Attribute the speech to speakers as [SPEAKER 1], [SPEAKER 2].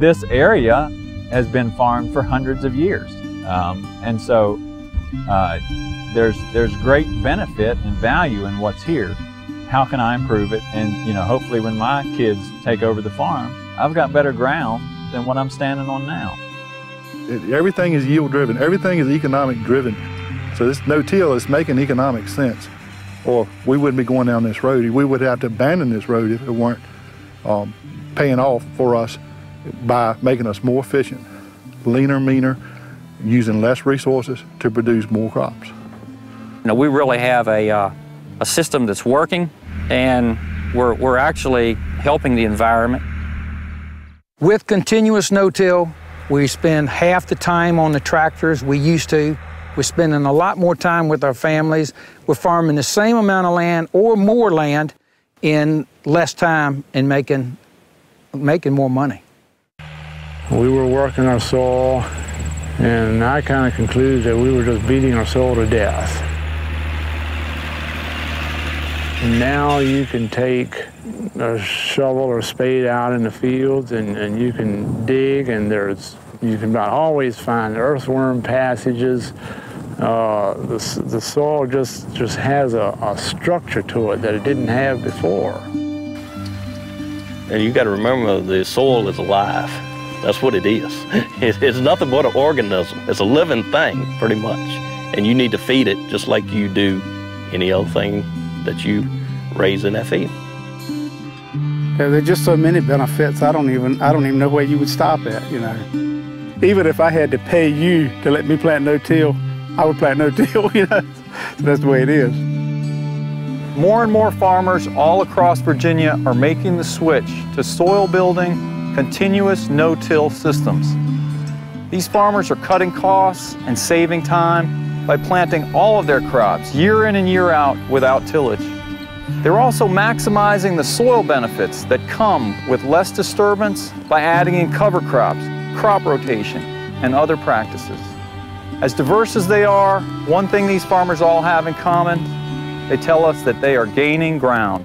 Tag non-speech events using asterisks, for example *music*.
[SPEAKER 1] This area has been farmed for hundreds of years. Um, and so uh, there's, there's great benefit and value in what's here. How can I improve it? And you know, hopefully when my kids take over the farm, I've got better ground than what I'm standing on now.
[SPEAKER 2] It, everything is yield driven. Everything is economic driven. So this no-till is making economic sense. Or we wouldn't be going down this road. We would have to abandon this road if it weren't um, paying off for us by making us more efficient, leaner, meaner, using less resources to produce more crops.
[SPEAKER 3] You know, we really have a, uh, a system that's working and we're, we're actually helping the environment.
[SPEAKER 4] With continuous no-till, we spend half the time on the tractors we used to. We're spending a lot more time with our families. We're farming the same amount of land or more land in less time and making, making more money.
[SPEAKER 5] We were working our soil, and I kind of concluded that we were just beating our soil to death. Now you can take a shovel or spade out in the fields and, and you can dig and there's you can always find earthworm passages. Uh, the, the soil just, just has a, a structure to it that it didn't have before.
[SPEAKER 6] And you got to remember the soil is alive. That's what it is. *laughs* It's nothing but an organism. It's a living thing, pretty much. And you need to feed it just like you do any other thing that you raise in that feed.
[SPEAKER 7] There's just so many benefits. I don't even I don't even know where you would stop at. You know, even if I had to pay you to let me plant no-till, I would plant no-till. *laughs* You know, so that's the way it is.
[SPEAKER 8] More and more farmers all across Virginia are making the switch to soil building, continuous no-till systems. These farmers are cutting costs and saving time by planting all of their crops year in and year out without tillage. They're also maximizing the soil benefits that come with less disturbance by adding in cover crops, crop rotation, and other practices. As diverse as they are, one thing these farmers all have in common, they tell us that they are gaining ground.